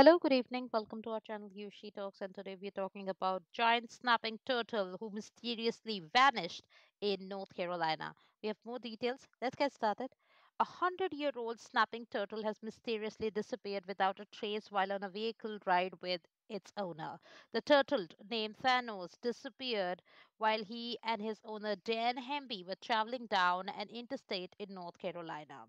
Hello, good evening. Welcome to our channel Yushi Talks, and today we're talking about giant snapping turtle who mysteriously vanished in North Carolina. We have more details. Let's get started. A hundred-year-old snapping turtle has mysteriously disappeared without a trace while on a vehicle ride with its owner. The turtle, named Thanos, disappeared while he and his owner Dan Hemby were traveling down an interstate in North Carolina.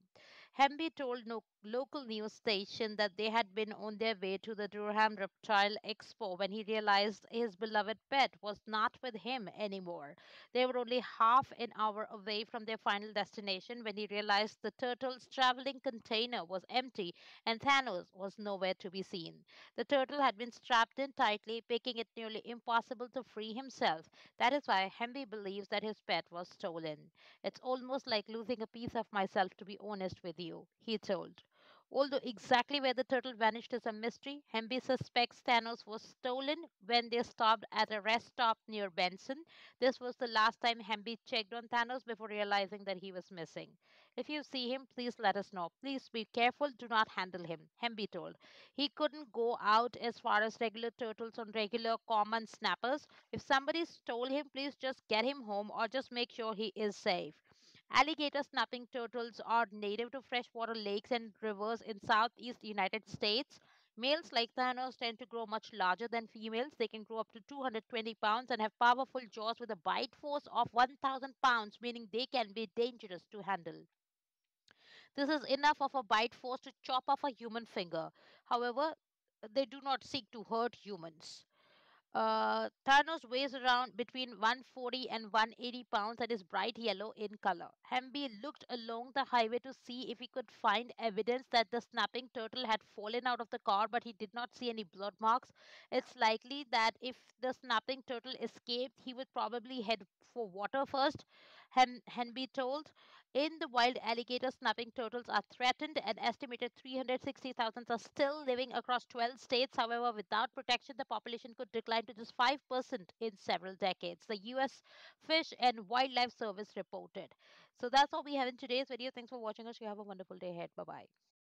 Hemby told no local news station that they had been on their way to the Durham Reptile Expo when he realized his beloved pet was not with him anymore. They were only half an hour away from their final destination when he realized the turtle's traveling container was empty and Thanos was nowhere to be seen. The turtle had been strapped in tightly, making it nearly impossible to free himself. That is why Hemby believes that his pet was stolen. It's almost like losing a piece of myself, to be honest with you, he told. Although exactly where the turtle vanished is a mystery, Hemby suspects Thanos was stolen when they stopped at a rest stop near Benson. This was the last time Hemby checked on Thanos before realizing that he was missing. If you see him, please let us know. Please be careful, do not handle him, Hemby told. He couldn't go out as far as regular turtles on regular common snappers. If somebody stole him, please just get him home or just make sure he is safe. Alligator snapping turtles are native to freshwater lakes and rivers in southeast United States. Males like Thanos tend to grow much larger than females. They can grow up to 220 pounds and have powerful jaws with a bite force of 1000 pounds, meaning they can be dangerous to handle. This is enough of a bite force to chop off a human finger. However, they do not seek to hurt humans. Uh, Thanos weighs around between 140 and 180 pounds and is bright yellow in color. Hemby looked along the highway to see if he could find evidence that the snapping turtle had fallen out of the car, but he did not see any blood marks. It's likely that if the snapping turtle escaped, he would probably head for water first. Hem- Hemby told. In the wild, alligator snapping turtles are threatened. An estimated 360,000 are still living across 12 states. However, without protection, the population could decline to just 5% in several decades. The U.S. Fish and Wildlife Service reported. So that's all we have in today's video. Thanks for watching us. You have a wonderful day ahead. Bye bye.